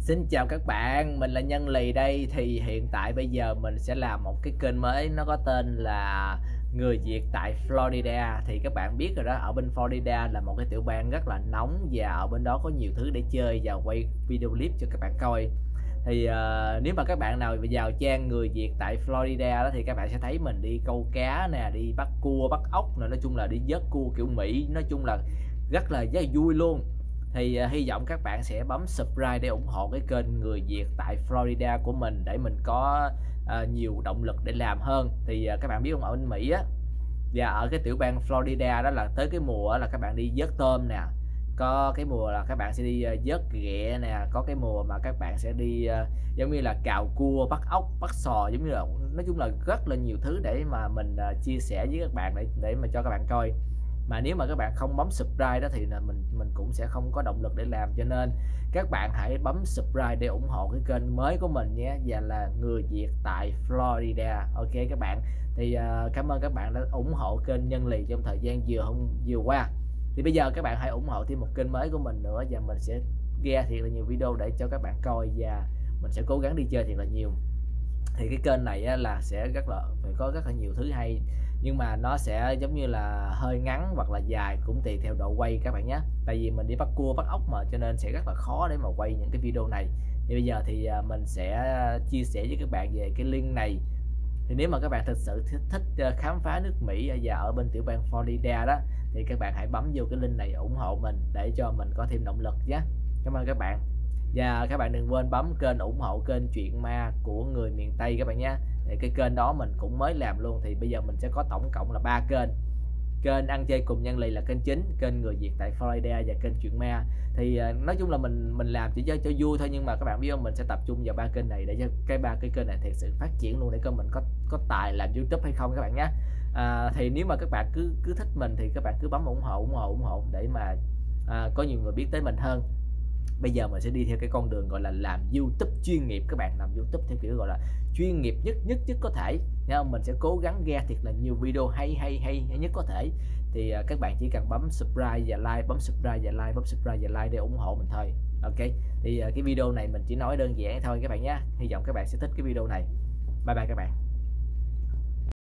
Xin chào các bạn, mình là Nhân Lì đây. Thì hiện tại bây giờ mình sẽ làm một cái kênh mới Nó có tên là Người Việt tại Florida. Thì các bạn biết rồi đó, ở bên Florida là một cái tiểu bang rất là nóng Và ở bên đó có nhiều thứ để chơi và quay video clip cho các bạn coi. Thì uh, nếu mà các bạn nào vào trang người Việt tại Florida đó thì các bạn sẽ thấy mình đi câu cá nè, đi bắt cua, bắt ốc nè, nói chung là đi vớt cua kiểu Mỹ, nói chung là rất là rất là vui luôn thì uh, hy vọng các bạn sẽ bấm subscribe để ủng hộ cái kênh người Việt tại Florida của mình để mình có uh, nhiều động lực để làm hơn. Thì uh, các bạn biết không ở bên Mỹ á và ở cái tiểu bang Florida đó là tới cái mùa là các bạn đi vớt tôm nè có cái mùa là các bạn sẽ đi vớt ghẹ nè có cái mùa mà các bạn sẽ đi uh, giống như là cào cua bắt ốc bắt sò giống như là nói chung là rất là nhiều thứ để mà mình uh, chia sẻ với các bạn để để mà cho các bạn coi mà nếu mà các bạn không bấm subscribe đó thì là mình mình cũng sẽ không có động lực để làm. Cho nên các bạn hãy bấm subscribe để ủng hộ cái kênh mới của mình nhé. Và là người Việt tại Florida. Ok các bạn. Thì uh, cảm ơn các bạn đã ủng hộ kênh nhân lì trong thời gian vừa hôm vừa qua. Thì bây giờ các bạn hãy ủng hộ thêm một kênh mới của mình nữa. Và mình sẽ ra thiệt là nhiều video để cho các bạn coi. Và mình sẽ cố gắng đi chơi thiệt là nhiều thì cái kênh này là sẽ rất là phải có rất là nhiều thứ hay. Nhưng mà nó sẽ giống như là hơi ngắn hoặc là dài cũng tùy theo độ quay các bạn nhé. Tại vì mình đi bắt cua bắt ốc mà cho nên sẽ rất là khó để mà quay những cái video này. Thì bây giờ thì à, mình sẽ chia sẻ với các bạn về cái link này. Thì nếu mà các bạn thực sự thích, thích khám phá nước Mỹ và ở bên tiểu bang Florida đó thì các bạn hãy bấm vô cái link này ủng hộ mình để cho mình có thêm động lực nhé. Cảm ơn các bạn và các bạn đừng quên bấm kênh ủng hộ kênh chuyện ma của người miền Tây các bạn nhé. Thì cái kênh đó mình cũng mới làm luôn thì bây giờ mình sẽ có tổng cộng là ba kênh. Kênh ăn chơi cùng nhân lì là kênh chính kênh người việt tại Florida và kênh chuyện ma. Thì à, nói chung là mình mình làm chỉ cho cho vui thôi nhưng mà các bạn biết không mình sẽ tập trung vào ba kênh này để cho cái ba cái kênh này thực sự phát triển luôn để coi mình có có tài làm youtube hay không các bạn nhé. À, thì nếu mà các bạn cứ cứ thích mình thì các bạn cứ bấm ủng hộ ủng hộ ủng hộ để mà à, có nhiều người biết tới mình hơn bây giờ mình sẽ đi theo cái con đường gọi là làm YouTube chuyên nghiệp. Các bạn làm YouTube theo kiểu gọi là chuyên nghiệp nhất nhất nhất có thể. Nha không? mình sẽ cố gắng ra thiệt là nhiều video hay hay hay, hay nhất có thể. Thì uh, các bạn chỉ cần bấm subscribe và like bấm subscribe và like bấm subscribe và like để ủng hộ mình thôi. Ok? Thì uh, cái video này mình chỉ nói đơn giản thôi các bạn nhé hy vọng các bạn sẽ thích cái video này. Bye bye các bạn.